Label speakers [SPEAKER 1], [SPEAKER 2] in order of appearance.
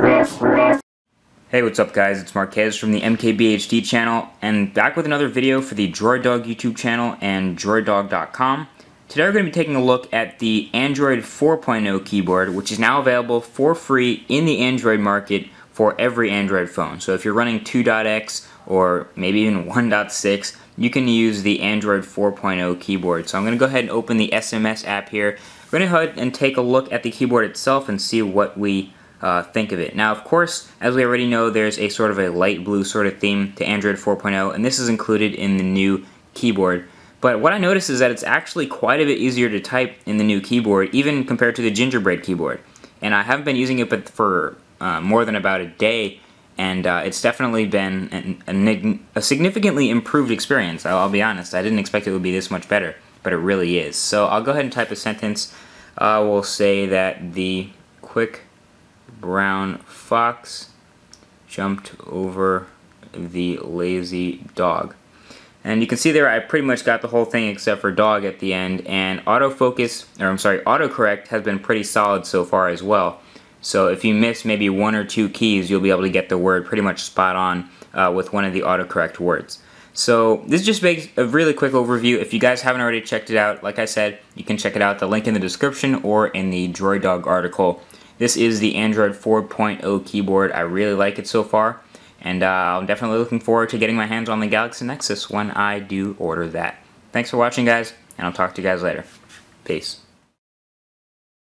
[SPEAKER 1] Hey, what's up guys? It's Marques from the MKBHD channel and back with another video for the DroidDog YouTube channel and DroidDog.com. Today we're going to be taking a look at the Android 4.0 keyboard which is now available for free in the Android market for every Android phone. So if you're running 2.x or maybe even 1.6 you can use the Android 4.0 keyboard. So I'm going to go ahead and open the SMS app here. We're going to go ahead and take a look at the keyboard itself and see what we uh, think of it. Now, of course, as we already know, there's a sort of a light blue sort of theme to Android 4.0, and this is included in the new keyboard. But what I noticed is that it's actually quite a bit easier to type in the new keyboard, even compared to the Gingerbread keyboard. And I haven't been using it but for uh, more than about a day, and uh, it's definitely been an, a, a, significantly improved experience, I'll, I'll, be honest. I didn't expect it would be this much better, but it really is. So I'll go ahead and type a sentence. Uh, will say that the quick brown fox jumped over the lazy dog. And you can see there I pretty much got the whole thing except for dog at the end and autofocus, or I'm sorry, autocorrect has been pretty solid so far as well. So if you miss maybe one or two keys you'll be able to get the word pretty much spot on uh, with one of the autocorrect words. So this just makes a really quick overview. If you guys haven't already checked it out, like I said, you can check it out, the link in the description or in the Droid Dog article this is the Android 4.0 keyboard. I really like it so far. And uh, I'm definitely looking forward to getting my hands on the Galaxy Nexus when I do order that. Thanks for watching, guys, and I'll talk to you guys later. Peace.